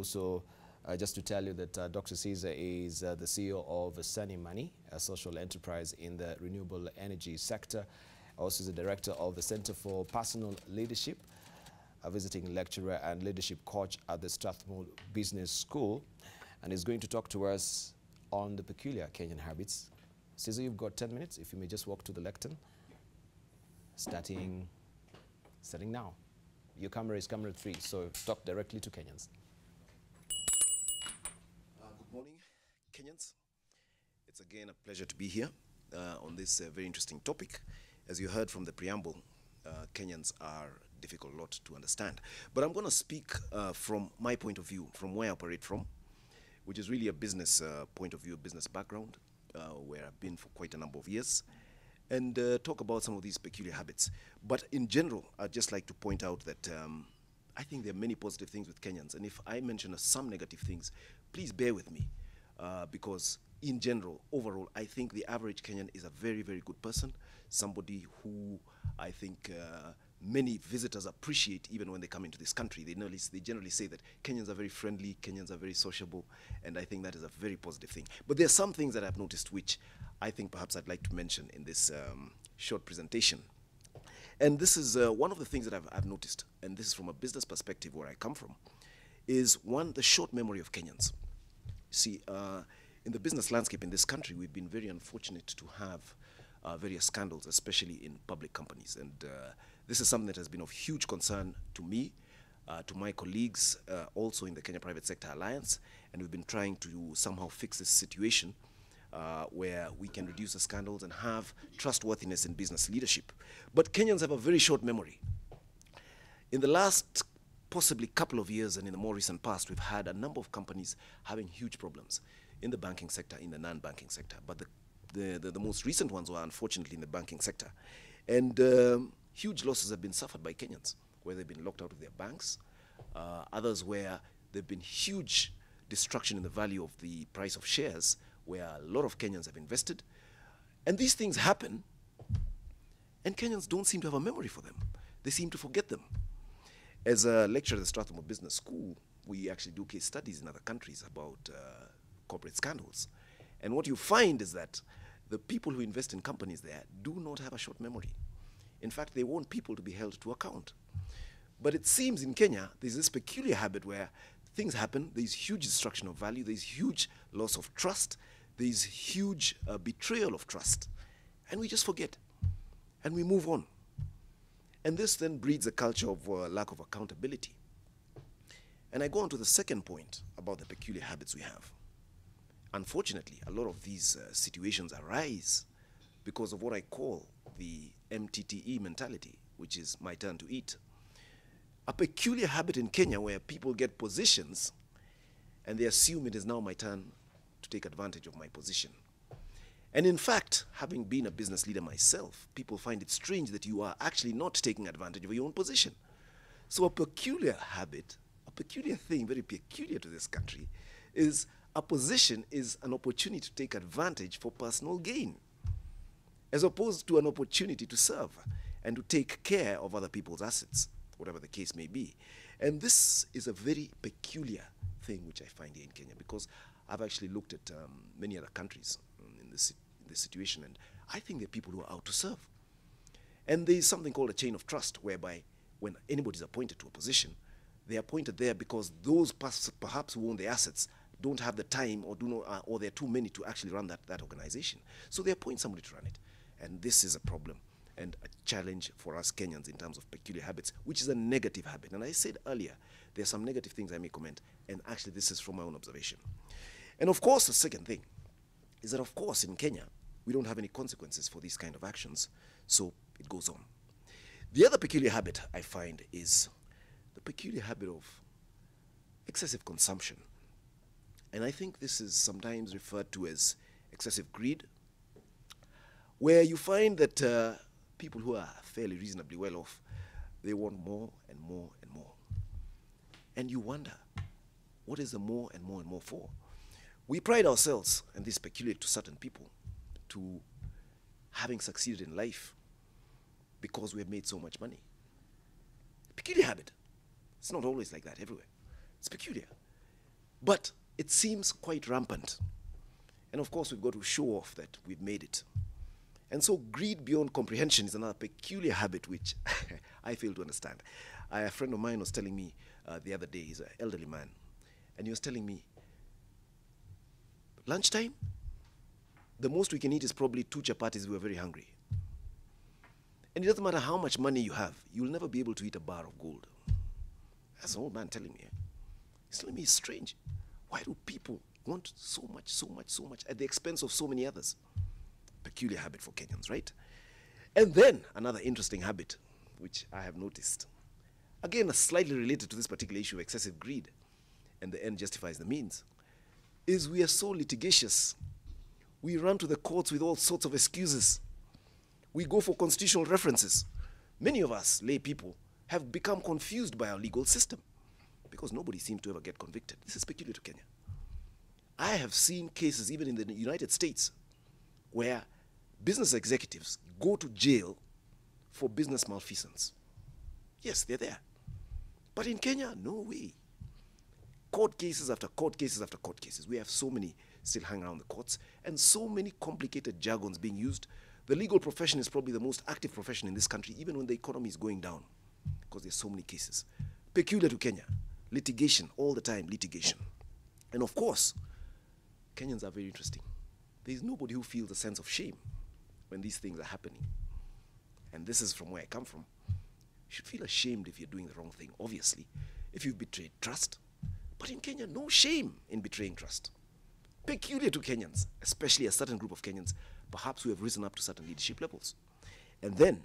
also uh, just to tell you that uh, Dr. Caesar is uh, the CEO of SunnyMoney, a social enterprise in the renewable energy sector. Also the director of the Center for Personal Leadership, a visiting lecturer and leadership coach at the Strathmore Business School, and is going to talk to us on the peculiar Kenyan habits. Caesar, you've got 10 minutes. If you may just walk to the lectern. Starting, starting now. Your camera is camera three, so talk directly to Kenyans. Uh, good morning, Kenyans. It's again a pleasure to be here uh, on this uh, very interesting topic. As you heard from the preamble, uh, Kenyans are a difficult lot to understand. But I'm going to speak uh, from my point of view, from where I operate from, which is really a business uh, point of view, business background, uh, where I've been for quite a number of years, and talk about some of these peculiar habits. But in general, I'd just like to point out that um, I think there are many positive things with Kenyans, and if I mention some negative things, please bear with me, uh, because in general, overall, I think the average Kenyan is a very, very good person, somebody who I think uh, many visitors appreciate even when they come into this country. They, generally, they generally say that Kenyans are very friendly, Kenyans are very sociable, and I think that is a very positive thing. But there are some things that I've noticed which I think perhaps I'd like to mention in this um, short presentation. And this is uh, one of the things that I've, I've noticed, and this is from a business perspective where I come from, is one, the short memory of Kenyans. See, uh, in the business landscape in this country, we've been very unfortunate to have uh, various scandals, especially in public companies. And uh, this is something that has been of huge concern to me, uh, to my colleagues, uh, also in the Kenya Private Sector Alliance. And we've been trying to somehow fix this situation uh, where we can reduce the scandals and have trustworthiness in business leadership. But Kenyans have a very short memory. In the last possibly a couple of years and in the more recent past, we've had a number of companies having huge problems in the banking sector, in the non-banking sector. But the, the, the, the most recent ones were unfortunately in the banking sector. And um, huge losses have been suffered by Kenyans, where they've been locked out of their banks, uh, others where there've been huge destruction in the value of the price of shares, where a lot of Kenyans have invested. And these things happen, and Kenyans don't seem to have a memory for them. They seem to forget them. As a lecturer at the Strathmore Business School, we actually do case studies in other countries about uh, corporate scandals. And what you find is that the people who invest in companies there do not have a short memory. In fact, they want people to be held to account. But it seems in Kenya, there's this peculiar habit where things happen, there's huge destruction of value, there's huge loss of trust, there's huge uh, betrayal of trust. And we just forget. And we move on. And this then breeds a culture of uh, lack of accountability. And I go on to the second point about the peculiar habits we have. Unfortunately, a lot of these uh, situations arise because of what I call the MTTE mentality, which is my turn to eat. A peculiar habit in Kenya where people get positions and they assume it is now my turn to take advantage of my position. And in fact, having been a business leader myself, people find it strange that you are actually not taking advantage of your own position. So, a peculiar habit, a peculiar thing, very peculiar to this country, is a position is an opportunity to take advantage for personal gain, as opposed to an opportunity to serve and to take care of other people's assets, whatever the case may be. And this is a very peculiar thing which I find here in Kenya because I've actually looked at um, many other countries in this, this situation, and I think there are people who are out to serve. And there is something called a chain of trust, whereby when anybody is appointed to a position, they are appointed there because those perhaps who own the assets don't have the time or do not, uh, or there are too many to actually run that, that organization. So they appoint somebody to run it. And this is a problem and a challenge for us Kenyans in terms of peculiar habits, which is a negative habit. And I said earlier, there are some negative things I may comment, and actually this is from my own observation. And of course, the second thing is that, of course, in Kenya, we don't have any consequences for these kind of actions, so it goes on. The other peculiar habit I find is the peculiar habit of excessive consumption. And I think this is sometimes referred to as excessive greed, where you find that uh, people who are fairly reasonably well off, they want more and more and more. And you wonder, what is the more and more and more for? We pride ourselves, and this is peculiar to certain people, to having succeeded in life because we have made so much money. Peculiar habit. It's not always like that everywhere. It's peculiar. But it seems quite rampant. And of course, we've got to show off that we've made it. And so, greed beyond comprehension is another peculiar habit which I fail to understand. I, a friend of mine was telling me uh, the other day, he's an elderly man, and he was telling me, lunchtime, the most we can eat is probably two chapatis. We are very hungry. And it doesn't matter how much money you have, you'll never be able to eat a bar of gold. That's an old man telling me. He's telling me it's strange. Why do people want so much, so much, so much at the expense of so many others? Peculiar habit for Kenyans, right? And then another interesting habit, which I have noticed. Again, slightly related to this particular issue of excessive greed, and the end justifies the means, is we are so litigious. We run to the courts with all sorts of excuses. We go for constitutional references. Many of us, lay people, have become confused by our legal system because nobody seems to ever get convicted. This is peculiar to Kenya. I have seen cases even in the United States where business executives go to jail for business malfeasance. Yes, they're there. But in Kenya, no way. Court cases after court cases after court cases. We have so many still hang around the courts and so many complicated jargons being used. The legal profession is probably the most active profession in this country, even when the economy is going down, because there's so many cases. Peculiar to Kenya. Litigation, all the time, litigation. And of course, Kenyans are very interesting. There's nobody who feels a sense of shame when these things are happening. And this is from where I come from. You should feel ashamed if you're doing the wrong thing, obviously, if you've betrayed trust. But in Kenya, no shame in betraying trust. Peculiar to Kenyans, especially a certain group of Kenyans, perhaps who have risen up to certain leadership levels. And then,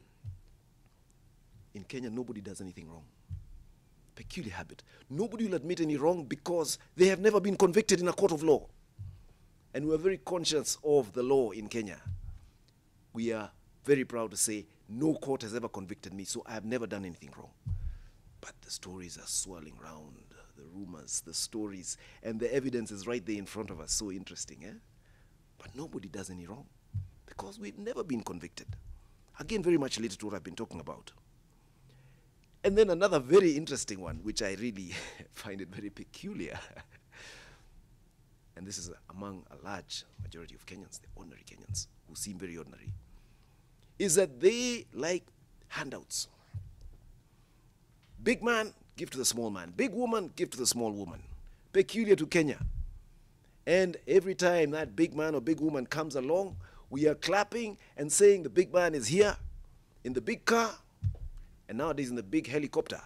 in Kenya, nobody does anything wrong. Peculiar habit. Nobody will admit any wrong because they have never been convicted in a court of law. And we are very conscious of the law in Kenya. We are very proud to say no court has ever convicted me, so I have never done anything wrong. But the stories are swirling round, the rumors, the stories, and the evidence is right there in front of us. So interesting, eh? But nobody does any wrong because we've never been convicted. Again, very much related to what I've been talking about. And then another very interesting one, which I really find it very peculiar. and this is among a large majority of Kenyans, the ordinary Kenyans, who seem very ordinary, is that they like handouts. Big man, give to the small man. Big woman, give to the small woman. Peculiar to Kenya. And every time that big man or big woman comes along, we are clapping and saying the big man is here in the big car and nowadays in the big helicopter.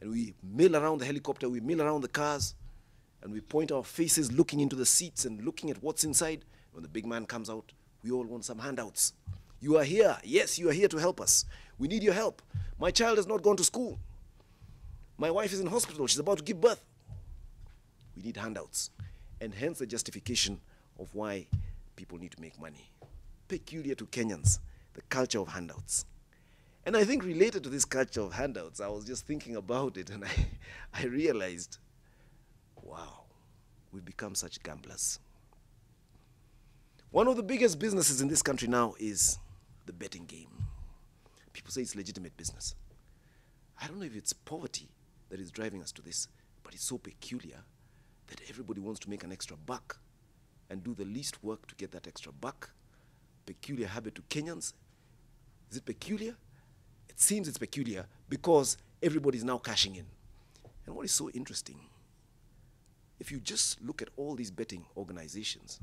And we mill around the helicopter, we mill around the cars, and we point our faces looking into the seats and looking at what's inside. When the big man comes out, we all want some handouts. You are here. Yes, you are here to help us. We need your help. My child has not gone to school. My wife is in hospital. She's about to give birth. We need handouts. And hence the justification of why people need to make money. Peculiar to Kenyans, the culture of handouts. And I think related to this culture of handouts, I was just thinking about it and I, I realized, wow, we've become such gamblers. One of the biggest businesses in this country now is the betting game. People say it's legitimate business. I don't know if it's poverty that is driving us to this, but it's so peculiar that everybody wants to make an extra buck and do the least work to get that extra buck. Peculiar habit to Kenyans. Is it peculiar? It seems it's peculiar because everybody's now cashing in. And what is so interesting, if you just look at all these betting organizations,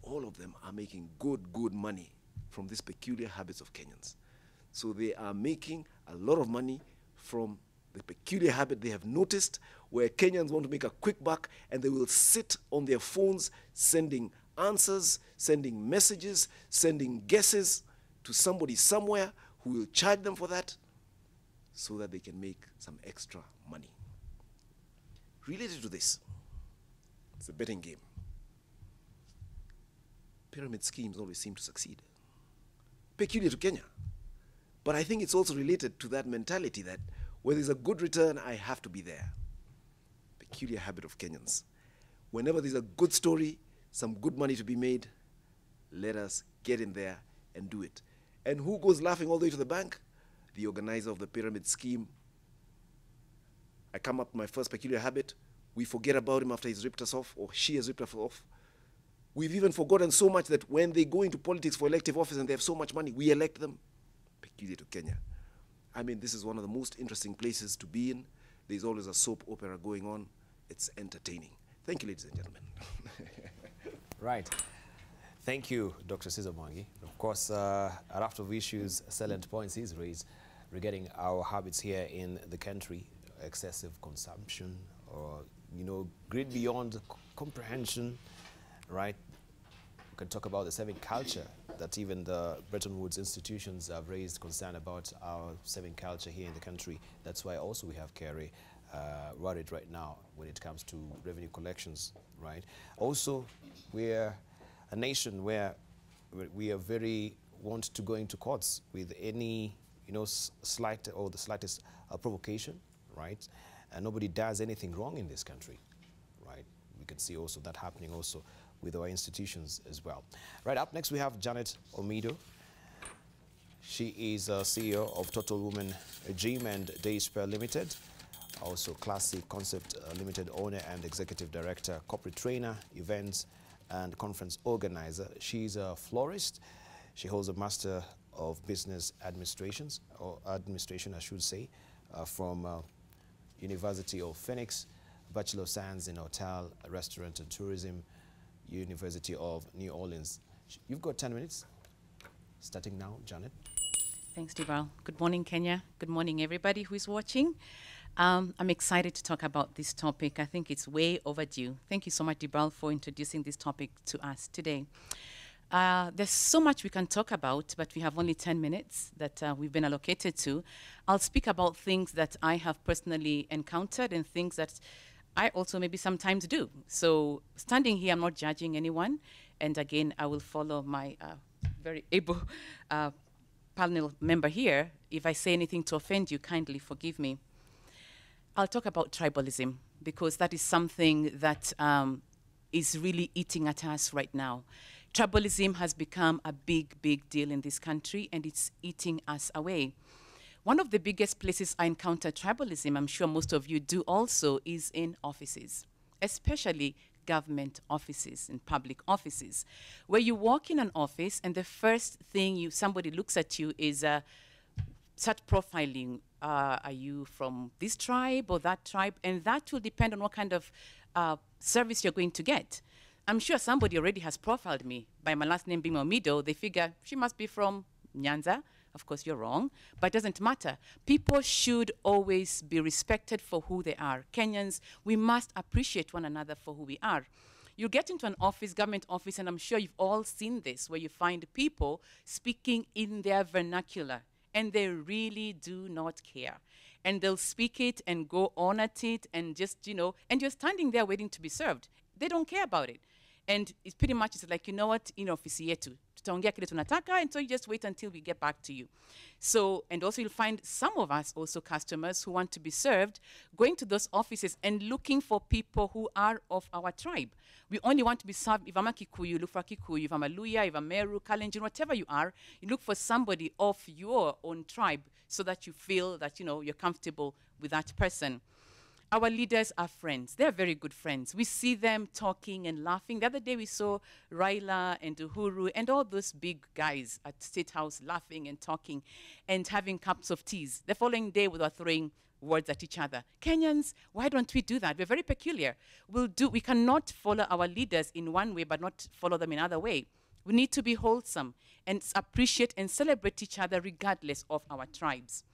all of them are making good, good money from these peculiar habits of Kenyans. So they are making a lot of money from the peculiar habit they have noticed where Kenyans want to make a quick buck and they will sit on their phones sending answers, sending messages, sending guesses to somebody somewhere who will charge them for that so that they can make some extra money. Related to this, it's a betting game. Pyramid schemes always seem to succeed. Peculiar to Kenya. But I think it's also related to that mentality that where there's a good return, I have to be there. Peculiar habit of Kenyans. Whenever there's a good story, some good money to be made, let us get in there and do it. And who goes laughing all the way to the bank? The organizer of the pyramid scheme. I come up with my first peculiar habit. We forget about him after he's ripped us off or she has ripped us off. We've even forgotten so much that when they go into politics for elective office and they have so much money, we elect them. Peculiar to Kenya. I mean, this is one of the most interesting places to be in. There's always a soap opera going on. It's entertaining. Thank you, ladies and gentlemen. Right. Thank you, Dr. Mwangi. Of course, uh, a raft of issues, salient points he's raised regarding our habits here in the country, excessive consumption, or, you know, greed beyond comprehension, right? We can talk about the saving culture that even the Bretton Woods institutions have raised concern about our saving culture here in the country. That's why also we have Kerry uh, worried right now when it comes to revenue collections, right? Also, we're a nation where we- are very want to go into courts with any, you know, slight or the slightest uh, provocation, right? And nobody does anything wrong in this country, right? We can see also that happening also with our institutions as well. Right up next, we have Janet Omido. She is uh, CEO of Total Woman Gym and Day Spa Limited, also Classic Concept uh, Limited owner and executive director, corporate trainer, events and conference organizer. She's a florist. She holds a Master of Business Administrations, or Administration, I should say, uh, from uh, University of Phoenix, Bachelor of Science in Hotel, Restaurant and Tourism, University of New Orleans. You've got 10 minutes, starting now, Janet. Thanks, Debarl. Good morning, Kenya. Good morning, everybody who is watching. Um, I'm excited to talk about this topic. I think it's way overdue. Thank you so much, Debarl, for introducing this topic to us today. Uh, there's so much we can talk about, but we have only 10 minutes that uh, we've been allocated to. I'll speak about things that I have personally encountered and things that I also maybe sometimes do. So, standing here, I'm not judging anyone. And again, I will follow my uh, very able uh, panel member here. If I say anything to offend you, kindly forgive me. I'll talk about tribalism because that is something that um, is really eating at us right now. Tribalism has become a big, big deal in this country and it's eating us away. One of the biggest places I encounter tribalism, I'm sure most of you do also, is in offices, especially government offices and public offices, where you walk in an office and the first thing you somebody looks at you is uh, start profiling. Uh, are you from this tribe or that tribe? And that will depend on what kind of uh, service you're going to get. I'm sure somebody already has profiled me by my last name being Omido. They figure she must be from Nyanza. Of course, you're wrong, but it doesn't matter. People should always be respected for who they are. Kenyans, we must appreciate one another for who we are. You get into an office, government office, and I'm sure you've all seen this, where you find people speaking in their vernacular, and they really do not care. And they'll speak it and go on at it, and just, you know, and you're standing there waiting to be served. They don't care about it. And it's pretty much it's like, you know what, in office tutaongea kile tunataka, and so you just wait until we get back to you. So, and also you'll find some of us also customers who want to be served going to those offices and looking for people who are of our tribe. We only want to be served, if I'm a Kikuyu, look for a Kikuyu, if I'm a Luhya, if I'm Meru, Kalenjin, whatever you are, you look for somebody of your own tribe so that you feel that, you know, you're comfortable with that person. Our leaders are friends. They're very good friends. We see them talking and laughing. The other day we saw Raila and Uhuru and all those big guys at State House laughing and talking and having cups of teas. The following day we were throwing words at each other. Kenyans, why don't we do that? We're very peculiar. We'll do, we cannot follow our leaders in one way but not follow them in another way. We need to be wholesome and appreciate and celebrate each other regardless of our tribes.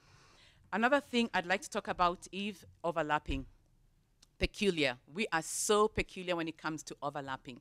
Another thing I'd like to talk about is overlapping. Peculiar. We are so peculiar when it comes to overlapping.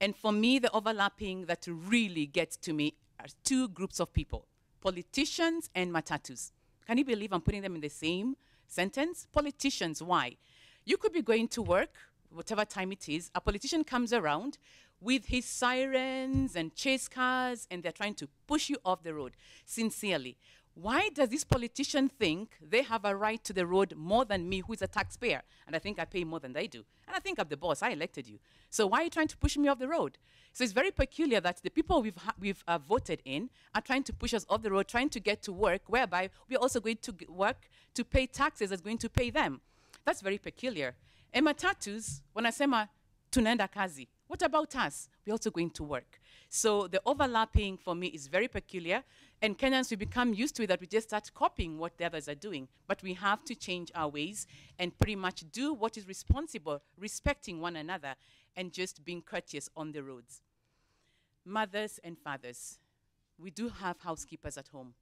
And for me, the overlapping that really gets to me are two groups of people politicians and matatus. Can you believe I'm putting them in the same sentence? Politicians, why? You could be going to work, whatever time it is, a politician comes around with his sirens and chase cars, and they're trying to push you off the road sincerely. Why does this politician think they have a right to the road more than me, who is a taxpayer? And I think I pay more than they do. And I think I'm the boss. I elected you. So why are you trying to push me off the road? So it's very peculiar that the people we've, we've uh, voted in are trying to push us off the road, trying to get to work, whereby we're also going to work to pay taxes that's going to pay them. That's very peculiar. And say my tunaenda kazi. What about us? We're also going to work. So the overlapping for me is very peculiar. And Kenyans, we become used to it that we just start copying what the others are doing. But we have to change our ways and pretty much do what is responsible, respecting one another, and just being courteous on the roads. Mothers and fathers, we do have housekeepers at home.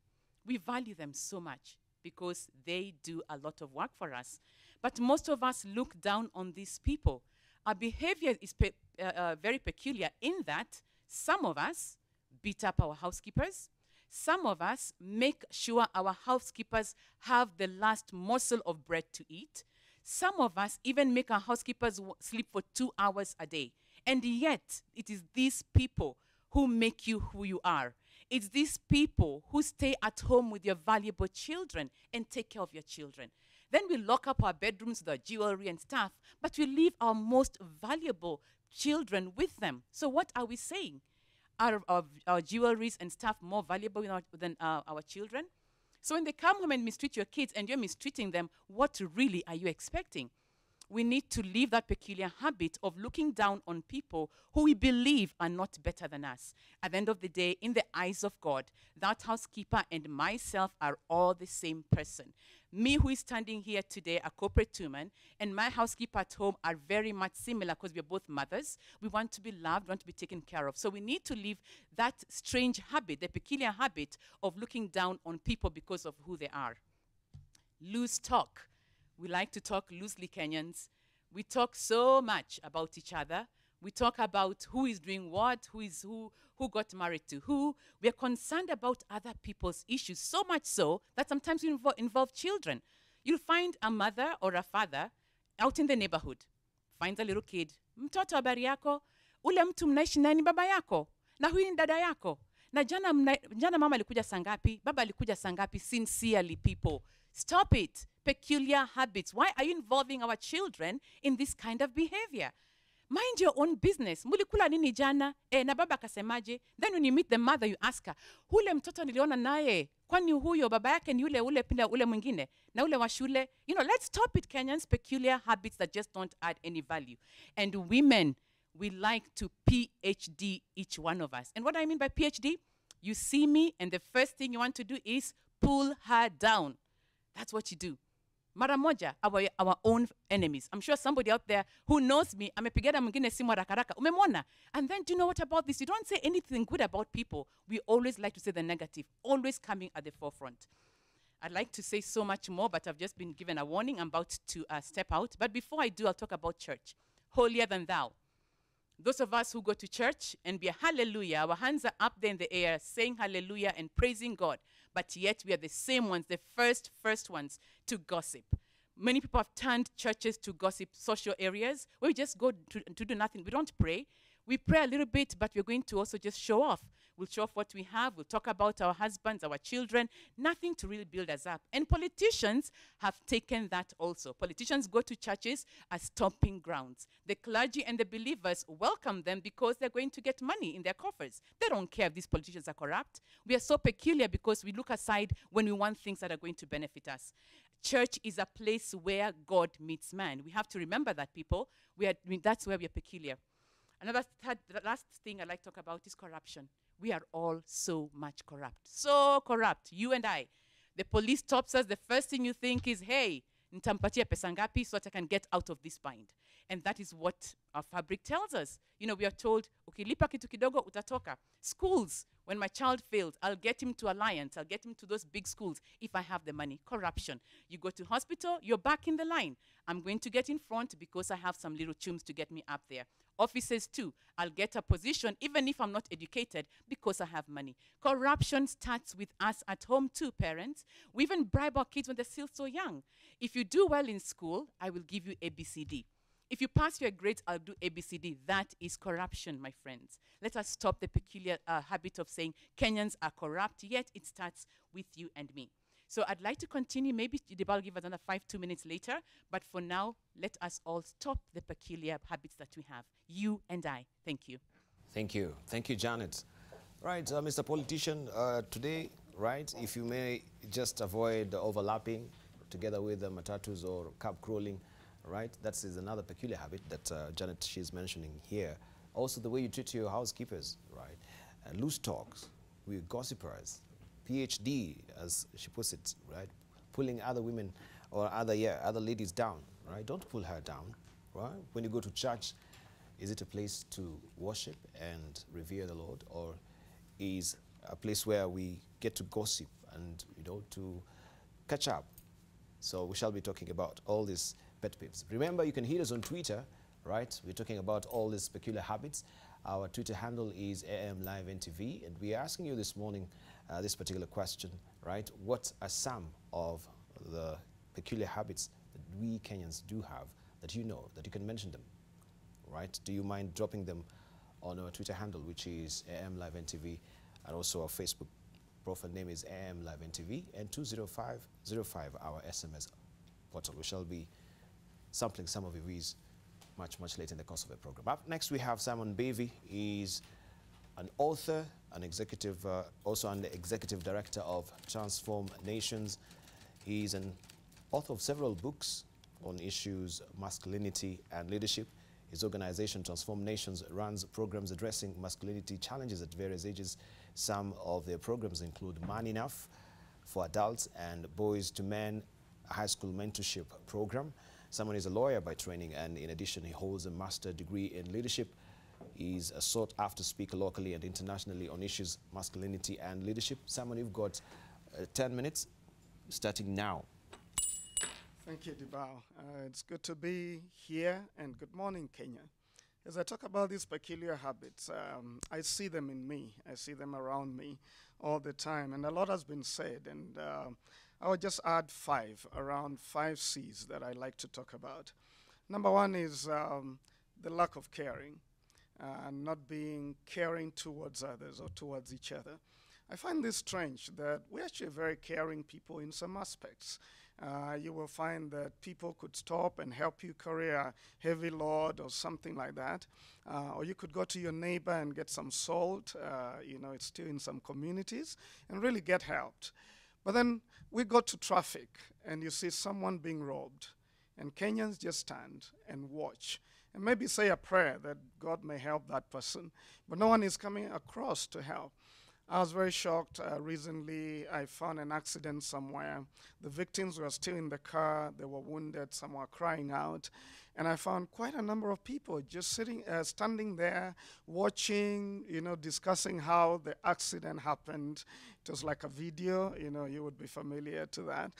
We value them so much because they do a lot of work for us. But most of us look down on these people. Our behavior is pe- uh, uh, very peculiar in that some of us beat up our housekeepers. Some of us make sure our housekeepers have the last morsel of bread to eat. Some of us even make our housekeepers sleep for two hours a day. And yet, it is these people who make you who you are. It's these people who stay at home with your valuable children and take care of your children. Then we lock up our bedrooms with our jewelry and stuff, but we leave our most valuable children with them. So, what are we saying? Are our, our jewelries and stuff more valuable than our, than, uh, our children? So, when they come home and mistreat your kids and you're mistreating them, what really are you expecting? We need to leave that peculiar habit of looking down on people who we believe are not better than us. At the end of the day, in the eyes of God, that housekeeper and myself are all the same person. Me, who is standing here today, a corporate woman, and my housekeeper at home are very much similar because we're both mothers. We want to be loved, we want to be taken care of. So we need to leave that strange habit, the peculiar habit of looking down on people because of who they are. Loose talk we like to talk loosely, Kenyans. We talk so much about each other. We talk about who is doing what, who is who, who got married to who. We are concerned about other people's issues, so much so that sometimes we invo- involve children. You'll find a mother or a father out in the neighborhood, finds a little kid, mtoto habari yako, ule mtu mnaishi naye baba yako, na huyu ni dada yako. Na jana, mna, jana mama alikuja sangapi, baba alikuja sangapi, sincerely people. Stop it. Peculiar habits. Why are you involving our children in this kind of behavior? Mind your own business. Mulikula nini jana? Eh, na baba akasemaje? Then when you meet the mother, you ask her, hule mtoto niliona naye, kwani huyo baba yake ni ule ule pila ule mwingine na ule wa shule? You know, let's stop it, Kenyans. Peculiar habits that just don't add any value. And women, we like to PhD each one of us. And what I mean by PhD, you see me, and the first thing you want to do is pull her down. That's what you do. Mara moja, our, our own enemies. I'm sure somebody out there who knows me, amepigana mwingine simu haraka. Umemwona? And then do you know what about this? You don't say anything good about people. We always like to say the negative, always coming at the forefront. I'd like to say so much more, but I've just been given a warning. I'm about to uh, step out. But before I do, I'll talk about church. Holier than thou. Those of us who go to church and be a hallelujah, our hands are up there in the air saying hallelujah and praising God. But yet we are the same ones, the first, first ones to gossip. Many people have turned churches to gossip social areas where we just go to, to do nothing. We don't pray. We pray a little bit, but we're going to also just show off. We'll show off what we have. We'll talk about our husbands, our children. Nothing to really build us up. And politicians have taken that also. Politicians go to churches as stomping grounds. The clergy and the believers welcome them because they're going to get money in their coffers. They don't care if these politicians are corrupt. We are so peculiar because we look aside when we want things that are going to benefit us. Church is a place where God meets man. We have to remember that, people. We are, that's where we are peculiar. Another third, the last thing I'd like to talk about is corruption. We are all so much corrupt. So corrupt, you and I. The police stops us, the first thing you think is, hey, nitampatia pesa so that I can get out of this bind. And that is what our fabric tells us. You know, we are told, ukilipa kitu kidogo utatoka. Schools, when my child fails, I'll get him to Alliance, I'll get him to those big schools if I have the money. Corruption. You go to hospital, you're back in the line. I'm going to get in front because I have some little chums to get me up there. Offices too. I'll get a position even if I'm not educated because I have money. Corruption starts with us at home too, parents. We even bribe our kids when they're still so young. If you do well in school, I will give you ABCD. If you pass your grades, I'll do ABCD. That is corruption, my friends. Let us stop the peculiar uh, habit of saying Kenyans are corrupt, yet it starts with you and me. So I'd like to continue. Maybe Debarl will give us another five, two minutes later. But for now, let us all stop the peculiar habits that we have. You and I. Thank you. Thank you. Thank you, Janet. Right, uh, Mr. Politician, uh, today, right, if you may just avoid overlapping together with the matatus or cab crawling, right? That is another peculiar habit that uh, Janet she's mentioning here. Also, the way you treat your housekeepers, right? Uh, loose talks, we gossipers, PhD, as she puts it, right? Pulling other women or other yeah other ladies down, right? Don't pull her down, right? When you go to church, is it a place to worship and revere the Lord, or is a place where we get to gossip and you know to catch up? So we shall be talking about all these pet peeves. Remember, you can hit us on Twitter, right? We're talking about all these peculiar habits. Our Twitter handle is AM Live NTV, and we're asking you this morning uh, this particular question, right? What are some of the peculiar habits that we Kenyans do have that you know, that you can mention them, right? Do you mind dropping them on our Twitter handle, which is AM Live NTV, and also our Facebook profile name is AM Live NTV, and 20505 our SMS portal. We shall be sampling some of views much, much later in the course of the program. Up next, we have Simon Mbevi. He's an author, an executive, uh, also an executive director of Transform Nations. He's an author of several books on issues masculinity and leadership. His organization, Transform Nations, runs programs addressing masculinity challenges at various ages. Some of their programs include Man Enough for adults and Boys to Men a high school mentorship program. Simon is a lawyer by training, and in addition, he holds a master degree in leadership. He's a sought-after speaker locally and internationally on issues masculinity and leadership. Simon, you've got uh, 10 minutes, starting now. Thank you, Debarl. Uh, it's good to be here, and good morning, Kenya. As I talk about these peculiar habits, um, I see them in me. I see them around me all the time, and a lot has been said. And uh, I would just add five, around five C's that I like to talk about. Number one is um, the lack of caring, uh, not being caring towards others or towards each other. I find this strange that we're actually very caring people in some aspects. Uh, you will find that people could stop and help you carry a heavy load or something like that. Uh, or you could go to your neighbor and get some salt, uh, you know, it's still in some communities, and really get helped. But then we go to traffic and you see someone being robbed, and Kenyans just stand and watch and maybe say a prayer that God may help that person, but no one is coming across to help. I was very shocked. Uh, recently, I found an accident somewhere. The victims were still in the car. They were wounded. Some were crying out. And I found quite a number of people just sitting, uh, standing there, watching, you know, discussing how the accident happened. It was like a video, you know, you would be familiar to that.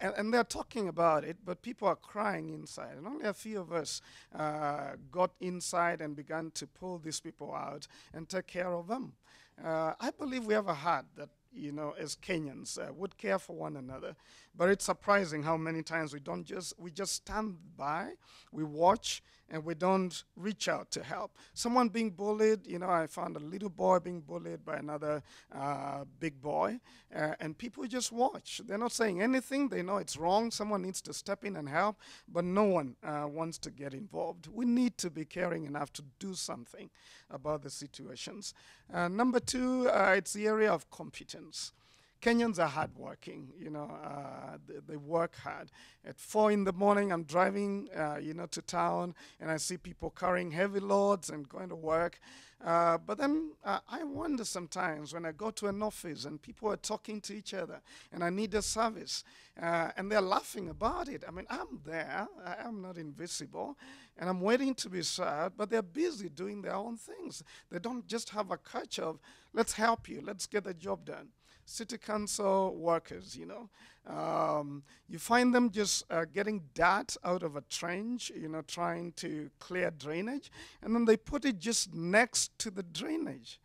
And, and they're talking about it, but people are crying inside. And only a few of us uh, got inside and began to pull these people out and take care of them. Uh, I believe we have a heart that, you know, as Kenyans uh, would care for one another. But it's surprising how many times we don't just, we just stand by, we watch, and we don't reach out to help. Someone being bullied, you know, I found a little boy being bullied by another uh, big boy, uh, and people just watch. They're not saying anything, they know it's wrong, someone needs to step in and help, but no one uh, wants to get involved. We need to be caring enough to do something about the situations. Uh, number two, uh, it's the area of competence. Kenyans are hardworking, you know, uh, they, they, work hard. At four in the morning, I'm driving, uh, you know, to town, and I see people carrying heavy loads and going to work. Uh, but then uh, I wonder sometimes when I go to an office and people are talking to each other, and I need a service, uh, and they're laughing about it. I mean, I'm there, I am not invisible, and I'm waiting to be served, but they're busy doing their own things. They don't just have a culture of, let's help you, let's get the job done city council workers, you know. Um, you find them just uh, getting dirt out of a trench, you know, trying to clear drainage, and then they put it just next to the drainage.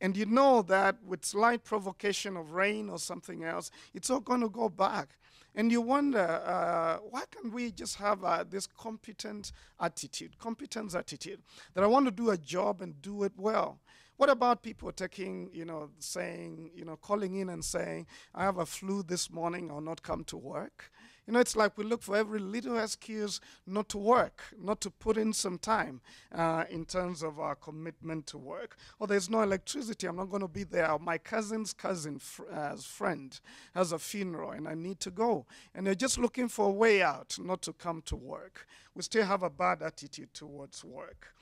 And you know that with slight provocation of rain or something else, it's all going to go back. And you wonder, uh, why can't we just have uh, this competent attitude, competence attitude, that I want to do a job and do it well? What about people taking, you know, saying, you know, calling in and saying, I have a flu this morning, I'll not come to work? You know, it's like we look for every little excuse not to work, not to put in some time uh, in terms of our commitment to work. Or there's no electricity, I'm not going to be there. My cousin's cousin, fr- uh, friend, has a funeral and I need to go. And they're just looking for a way out, not to come to work. We still have a bad attitude towards work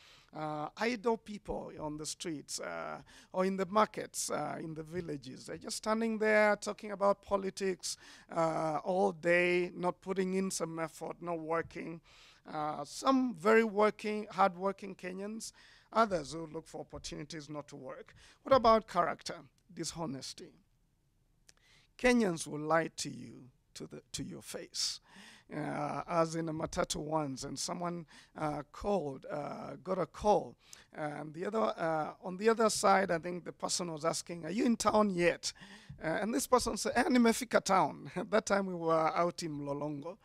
idle people on the streets uh, or in the markets, uh, in the villages. They're just standing there talking about politics uh, all day, not putting in some effort, not working. Uh, some very working, hard-working Kenyans, others who look for opportunities not to work. What about character, dishonesty? Kenyans will lie to you to, the, to your face uh, as in a Matatu once, and someone uh, called, uh, got a call. And the other, uh, on the other side, I think the person was asking, "Are you in town yet?" Uh, and this person said, "Eh, nimefika town." At that time, we were out in Mlolongo.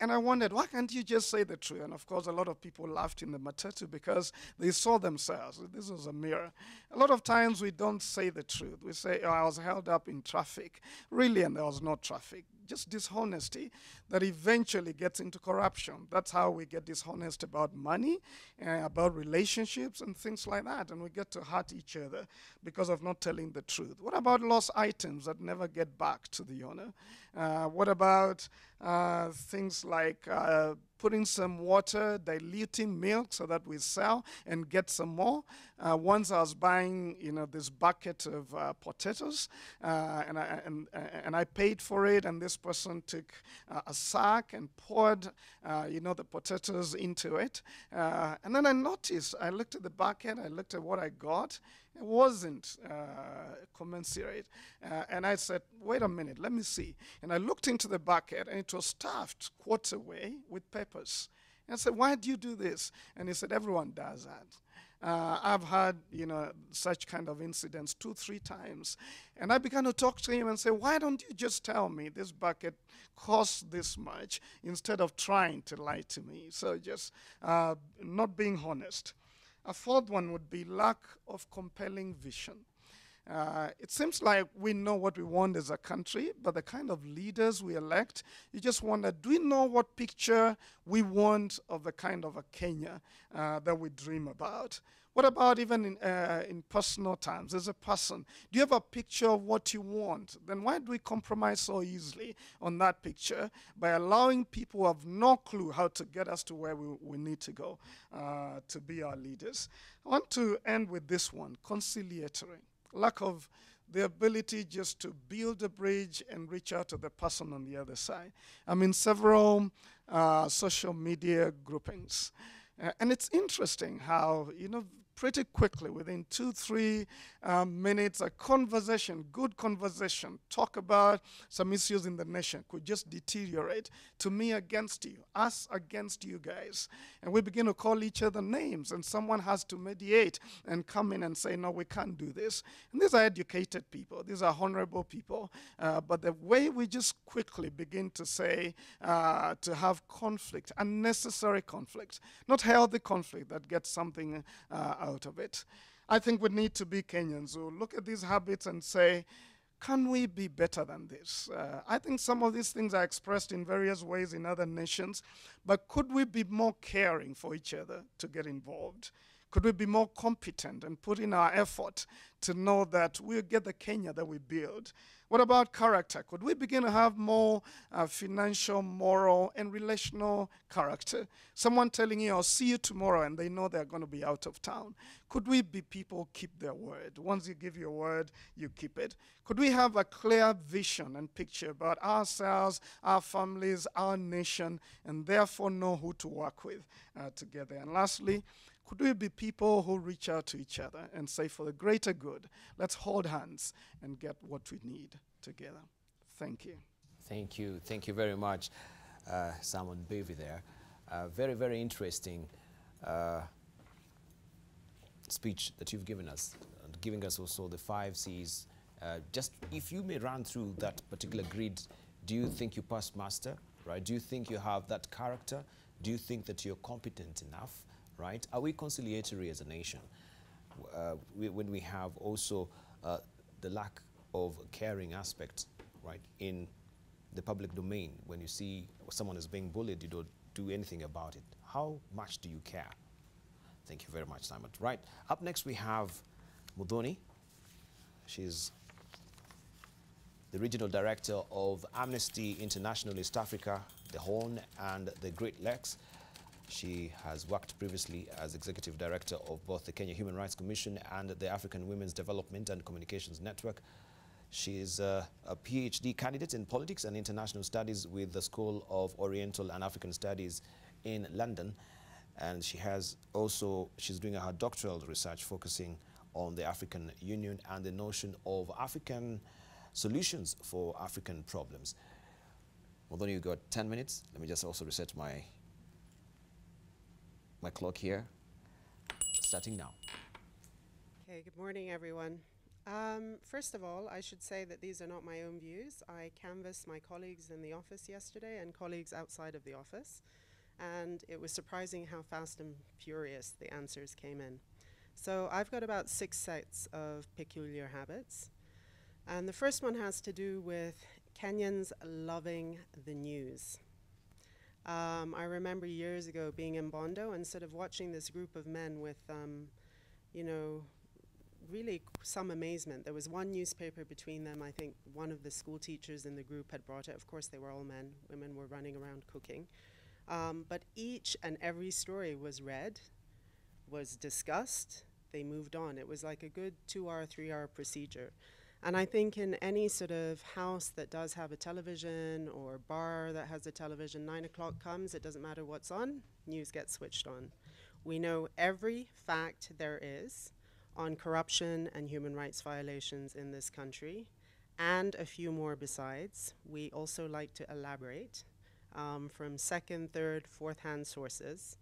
And I wondered, why can't you just say the truth? And of course, a lot of people laughed in the Matatu because they saw themselves. This was a mirror. A lot of times we don't say the truth. We say, oh, I was held up in traffic. Really, and there was no traffic just dishonesty that eventually gets into corruption. That's how we get dishonest about money, uh, about relationships, and things like that. And we get to hurt each other because of not telling the truth. What about lost items that never get back to the owner? Uh, what about uh, things like uh, putting some water, diluting milk so that we sell and get some more. Uh, once I was buying, you know, this bucket of uh, potatoes, uh, and, I, and, and I paid for it, and this person took uh, a sack and poured, uh, you know, the potatoes into it. Uh, and then I noticed, I looked at the bucket, I looked at what I got, it wasn't uh, commensurate. Uh, and I said, wait a minute, let me see. And I looked into the bucket and it was stuffed quarter away with peppers. And I said, why do you do this? And he said, everyone does that. Uh, I've had, you know, such kind of incidents two, three times. And I began to talk to him and say, why don't you just tell me this bucket costs this much instead of trying to lie to me? So just uh, not being honest. A fourth one would be lack of compelling vision. Uh, it seems like we know what we want as a country, but the kind of leaders we elect, you just wonder do we know what picture we want of the kind of a Kenya uh, that we dream about? What about even in, uh, in personal terms, as a person? Do you have a picture of what you want? Then why do we compromise so easily on that picture by allowing people who have no clue how to get us to where we, we need to go uh, to be our leaders? I want to end with this one conciliatory. Lack of the ability just to build a bridge and reach out to the person on the other side. I'm in several uh, social media groupings. Uh, and it's interesting how, you know, pretty quickly, within two, three um, minutes, a conversation, good conversation, talk about some issues in the nation could just deteriorate to me against you, us against you guys. And we begin to call each other names, and someone has to mediate and come in and say, No, we can't do this. And these are educated people, these are honorable people. Uh, but the way we just quickly begin to say, uh, to have conflict, unnecessary conflict, not healthy conflict that gets something uh, out of it. I think we need to be Kenyans who look at these habits and say, can we be better than this? Uh, I think some of these things are expressed in various ways in other nations, but could we be more caring for each other to get involved? Could we be more competent and put in our effort to know that we'll get the Kenya that we build? What about character? Could we begin to have more uh, financial, moral, and relational character? Someone telling you, I'll see you tomorrow, and they know they're going to be out of town. Could we be people keep their word? Once you give your word, you keep it. Could we have a clear vision and picture about ourselves, our families, our nation, and therefore know who to work with uh, together? And lastly, could we be people who reach out to each other and say, for the greater good, let's hold hands and get what we need together? Thank you. Thank you. Thank you very much, uh, Simon Mbevi there. Uh, very, very interesting uh, speech that you've given us, uh, giving us also the five C's. Uh, just if you may run through that particular grid, do you think you pass master, right? Do you think you have that character? Do you think that you're competent enough? Right? Are we conciliatory as a nation uh, we, when we have also uh, the lack of caring aspect, right, in the public domain. When you see someone is being bullied, you don't do anything about it. How much do you care? Thank you very much, Simon. Right. Up next, we have Muthoni. She's the regional director of Amnesty International East Africa, the Horn and the Great Lakes. She has worked previously as executive director of both the Kenya Human Rights Commission and the African Women's Development and Communications Network. She is uh, a PhD candidate in politics and international studies with the School of Oriental and African Studies in London. And she has also, she's doing her doctoral research focusing on the African Union and the notion of African solutions for African problems. Although you got 10 minutes, let me just also reset my my clock here, starting now. Okay, good morning, everyone. Um, first of all, I should say that these are not my own views. I canvassed my colleagues in the office yesterday and colleagues outside of the office, and it was surprising how fast and furious the answers came in. So I've got about six sets of peculiar habits. And the first one has to do with Kenyans loving the news. Um, I remember years ago being in Bondo and sort of watching this group of men with, um, you know, really some amazement. There was one newspaper between them. I think one of the school teachers in the group had brought it. Of course, they were all men. Women were running around cooking. Um, but each and every story was read, was discussed. They moved on. It was like a good two-hour, three-hour procedure. And I think in any sort of house that does have a television or bar that has a television, nine o'clock comes, it doesn't matter what's on, news gets switched on. We know every fact there is on corruption and human rights violations in this country, and a few more besides. We also like to elaborate um, from second, third, fourth hand sources.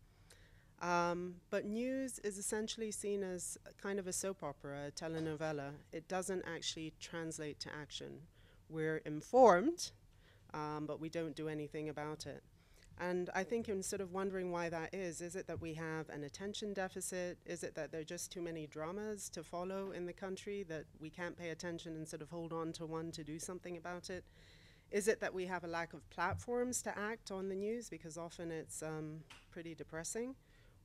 Um, but news is essentially seen as kind of a soap opera, a telenovela. It doesn't actually translate to action. We're informed, um, but we don't do anything about it. And I think in sort of wondering why that is, is it that we have an attention deficit? Is it that there are just too many dramas to follow in the country that we can't pay attention and sort of hold on to one to do something about it? Is it that we have a lack of platforms to act on the news because often it's um, pretty depressing?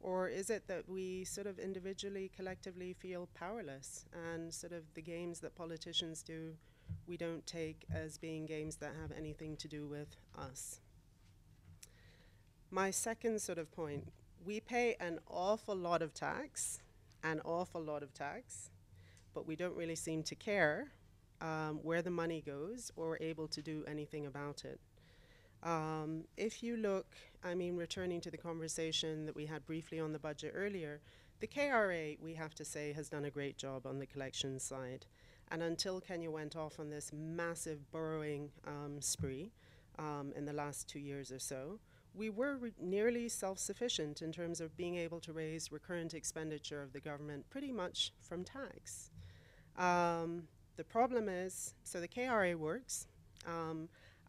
Or is it that we sort of individually, collectively feel powerless and sort of the games that politicians do, we don't take as being games that have anything to do with us? My second sort of point we pay an awful lot of tax, an awful lot of tax, but we don't really seem to care um, where the money goes or able to do anything about it. Um, if you look, I mean, returning to the conversation that we had briefly on the budget earlier, the KRA, we have to say, has done a great job on the collection side. And until Kenya went off on this massive borrowing um, spree um, in the last two years or so, we were nearly self-sufficient in terms of being able to raise recurrent expenditure of the government pretty much from tax. Um, the problem is, so the KRA works.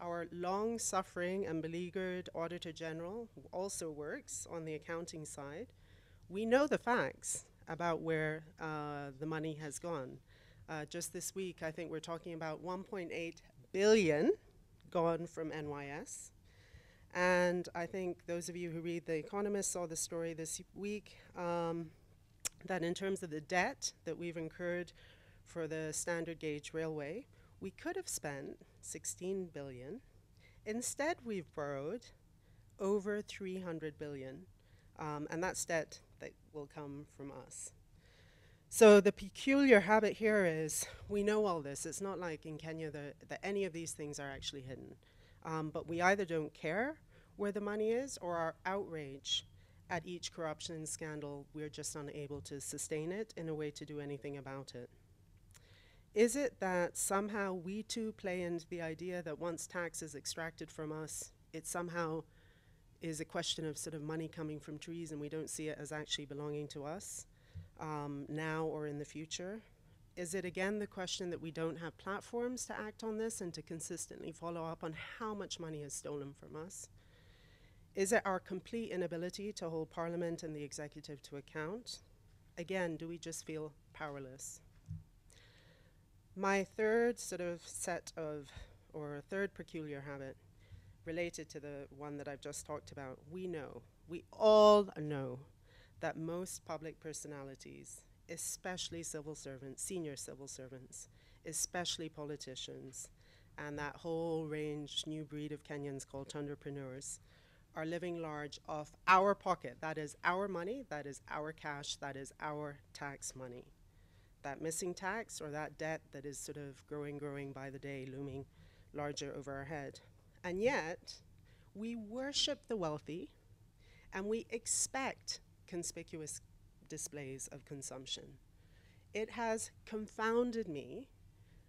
Our long suffering and beleaguered Auditor General who also works on the accounting side. We know the facts about where uh, the money has gone. Uh, just this week, I think we're talking about 1.8 billion gone from NYS. And I think those of you who read The Economist saw the story this week um, that in terms of the debt that we've incurred for the standard gauge railway, we could have spent 16 billion. Instead, we've borrowed over 300 billion, um, and that's debt that will come from us. So the peculiar habit here is we know all this. It's not like in Kenya that, any of these things are actually hidden. Um, but we either don't care where the money is or are outraged at each corruption scandal. We're just unable to sustain it in a way to do anything about it. Is it that somehow we too play into the idea that once tax is extracted from us, it somehow is a question of sort of money coming from trees and we don't see it as actually belonging to us um, now or in the future? Is it again the question that we don't have platforms to act on this and to consistently follow up on how much money is stolen from us? Is it our complete inability to hold Parliament and the executive to account? Again, do we just feel powerless? My third sort of set of or third peculiar habit, related to the one that I've just talked about, we know, we all know that most public personalities, especially civil servants, senior civil servants, especially politicians, and that whole range, new breed of Kenyans called entrepreneurs, are living large off our pocket. That is our money, that is our cash, that is our tax money. That missing tax or that debt that is sort of growing, growing by the day, looming larger over our head. And yet, we worship the wealthy and we expect conspicuous displays of consumption. It has confounded me,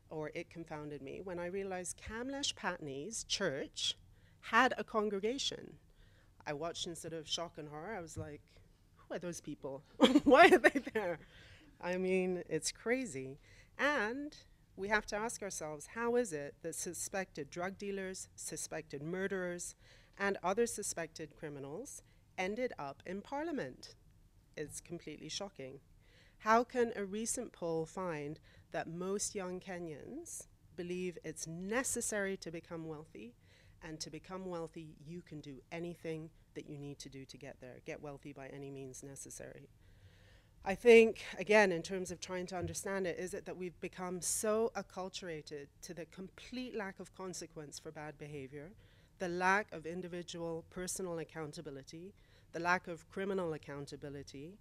or it confounded me, when I realized Kamlesh Pattni's church had a congregation. I watched in sort of shock and horror. I was like, who are those people? Why are they there? I mean, it's crazy. And we have to ask ourselves how is it that suspected drug dealers, suspected murderers, and other suspected criminals ended up in parliament? It's completely shocking. How can a recent poll find that most young Kenyans believe it's necessary to become wealthy? And to become wealthy, you can do anything that you need to do to get there. Get wealthy by any means necessary. I think, again, in terms of trying to understand it, is it that we've become so acculturated to the complete lack of consequence for bad behavior, the lack of individual personal accountability, the lack of criminal accountability,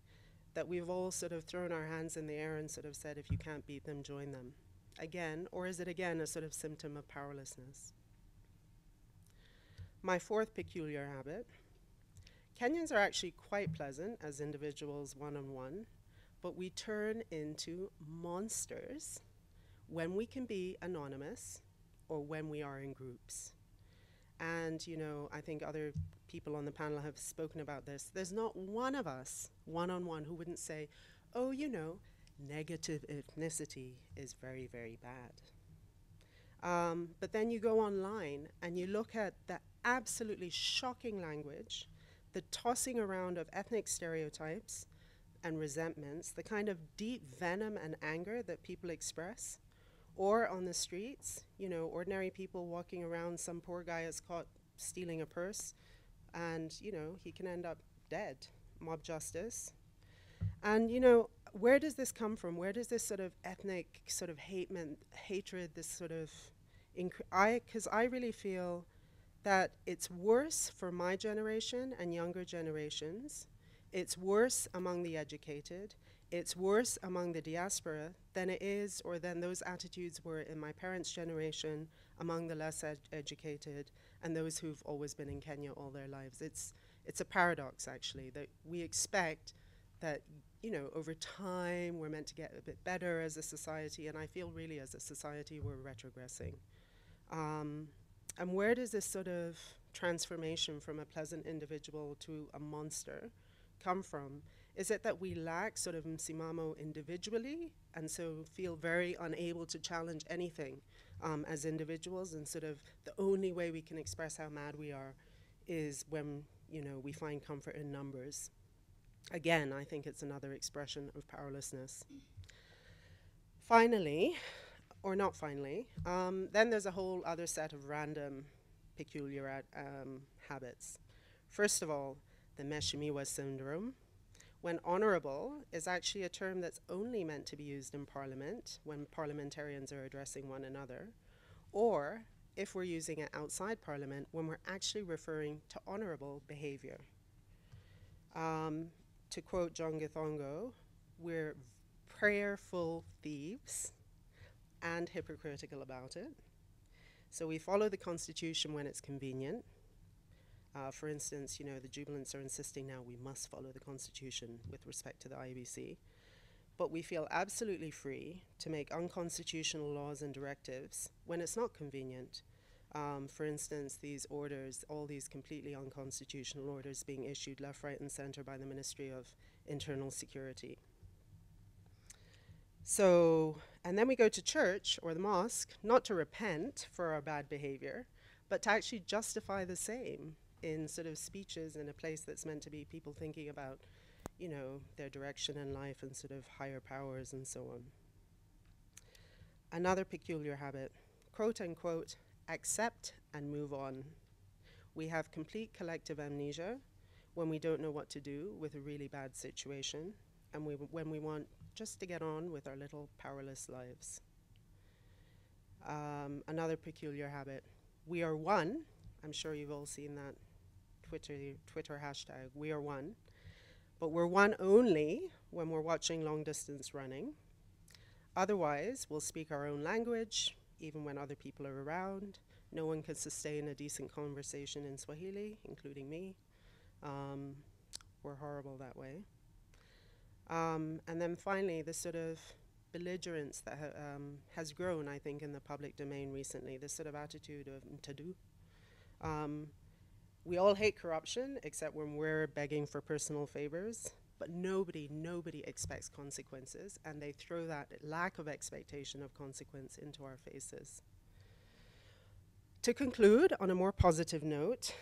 that we've all sort of thrown our hands in the air and sort of said, if you can't beat them, join them. Again, or is it again a sort of symptom of powerlessness? My fourth peculiar habit Kenyans are actually quite pleasant as individuals one on one, but we turn into monsters when we can be anonymous or when we are in groups. And, you know, I think other people on the panel have spoken about this. There's not one of us, one on one, who wouldn't say, oh, you know, negative ethnicity is very, very bad. Um, but then you go online and you look at the absolutely shocking language the tossing around of ethnic stereotypes and resentments, the kind of deep venom and anger that people express, or on the streets, you know, ordinary people walking around, some poor guy is caught stealing a purse, and, you know, he can end up dead, mob justice. And, you know, where does this come from? Where does this sort of ethnic sort of hatement, hatred, this sort of, I, because I really feel that it's worse for my generation and younger generations. It's worse among the educated. It's worse among the diaspora than it is or than those attitudes were in my parents' generation among the less ed educated and those who've always been in Kenya all their lives. It's, it's a paradox, actually, that we expect that, you know, over time we're meant to get a bit better as a society, and I feel really as a society we're retrogressing. Um, and where does this sort of transformation from a pleasant individual to a monster come from? Is it that we lack sort of msimamo individually and so feel very unable to challenge anything um, as individuals and sort of the only way we can express how mad we are is when you know we find comfort in numbers. Again, I think it's another expression of powerlessness. Finally, or not finally. Um, then there's a whole other set of random peculiar um, habits. First of all, the Mheshimiwa syndrome, when honorable is actually a term that's only meant to be used in parliament when parliamentarians are addressing one another, or if we're using it outside parliament when we're actually referring to honorable behavior. Um, to quote John Githongo, we're prayerful thieves and hypocritical about it. So we follow the Constitution when it's convenient. Uh, for instance, you know, the Jubilants are insisting now we must follow the Constitution with respect to the IEBC. But we feel absolutely free to make unconstitutional laws and directives when it's not convenient. Um, for instance, these orders, all these completely unconstitutional orders being issued left, right, and center by the Ministry of Internal Security. So, and then we go to church or the mosque, not to repent for our bad behavior, but to actually justify the same in sort of speeches in a place that's meant to be people thinking about, you know, their direction in life and sort of higher powers and so on. Another peculiar habit, quote unquote, accept and move on. We have complete collective amnesia when we don't know what to do with a really bad situation and we, when we want just to get on with our little powerless lives. Um, another peculiar habit. We are one. I'm sure you've all seen that Twitter, Twitter hashtag, we are one. But we're one only when we're watching long distance running. Otherwise, we'll speak our own language, even when other people are around. No one can sustain a decent conversation in Swahili, including me. Um, we're horrible that way. Um, and then finally, the sort of belligerence that ha um, has grown, I think, in the public domain recently, this sort of attitude of mtadu. Um, we all hate corruption, except when we're begging for personal favors, but nobody, nobody expects consequences, and they throw that lack of expectation of consequence into our faces. To conclude, on a more positive note,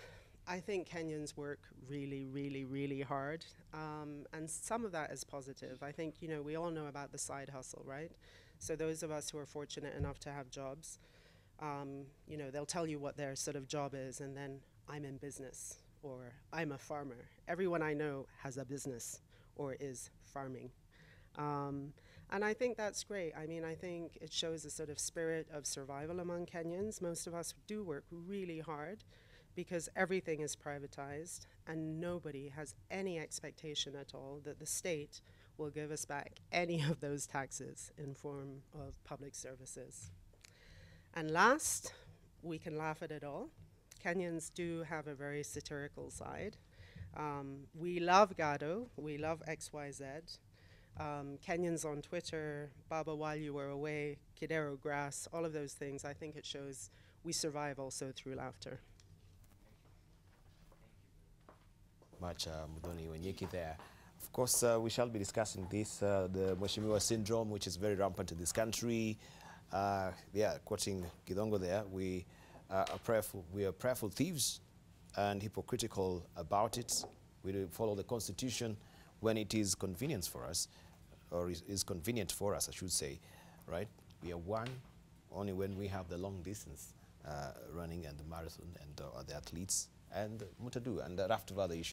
I think Kenyans work really, really, really hard, um, and some of that is positive. I think, you know, we all know about the side hustle, right? So those of us who are fortunate enough to have jobs, um, you know, they'll tell you what their sort of job is, and then I'm in business, or I'm a farmer. Everyone I know has a business or is farming. Um, and I think that's great. I mean, I think it shows a sort of spirit of survival among Kenyans. Most of us do work really hard because everything is privatized and nobody has any expectation at all that the state will give us back any of those taxes in form of public services. And last, we can laugh at it all. Kenyans do have a very satirical side. Um, we love Gado, we love XYZ. Um, Kenyans on Twitter, Baba while you were away, Kidero grass, all of those things, I think it shows we survive also through laughter. Much, uh, Muthoni Wanyeki there. Of course, uh, we shall be discussing this, uh, the Mheshimiwa syndrome, which is very rampant in this country. Uh, yeah, quoting Githongo there, we, uh, are prayerful, we are prayerful thieves and hypocritical about it. We do follow the constitution when it is convenient for us, or is, is convenient for us, I should say, right? We are one only when we have the long distance uh, running and the marathon and the athletes and Mutadu and the raft of other issues.